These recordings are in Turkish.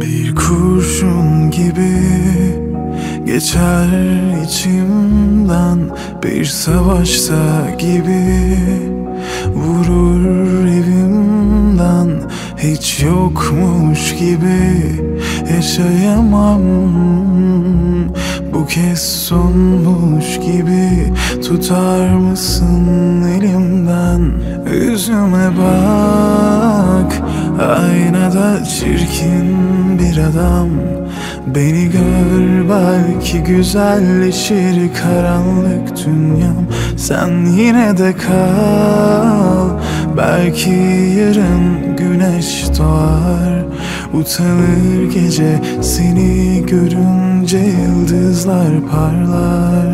Bir kurşun gibi geçer içimden. Bir savaşta gibi vurur evimden. Hiç yokmuş gibi yaşayamam Bu kez sonmuş gibi tutar mısın elimden? Yüzüme bak Aynada çirkin bir adam. Beni gör belki güzelleşir karanlık dünyam. Sen yine de kal Belki yarın güneş doğar. Utanır gece seni görünce yıldızlar parlar.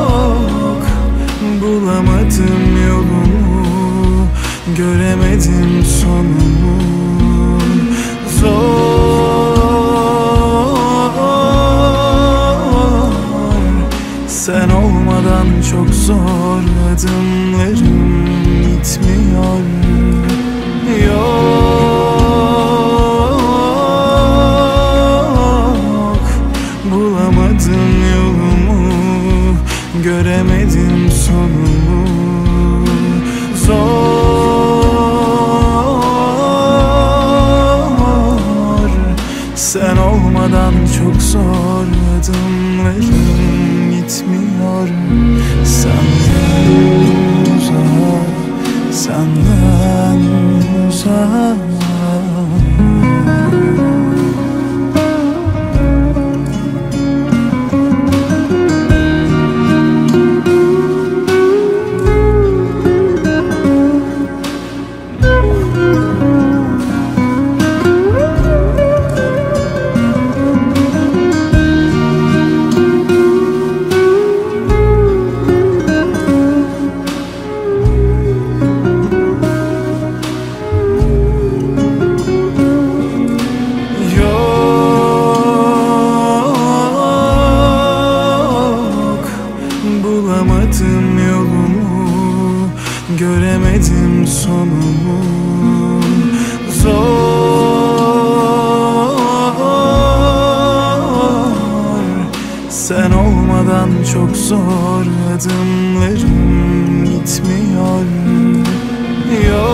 Yok Bulamadım yolumu Göremedim sonumu Sen olmadan çok zor Adımlarım gitmiyor Yok. Bulamadım yolumu. Göremedim sonumu. Zor. Sen olmadan çok zor Adımlarım gitmiyor Senden Göremedim sonumu. Zor. Sen olmadan çok zor Adımlarım gitmiyor. Yok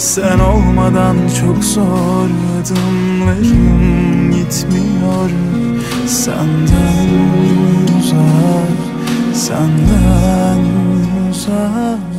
Sen olmadan çok zor Adımlarım gitmiyor. Senden uzak Senden uzak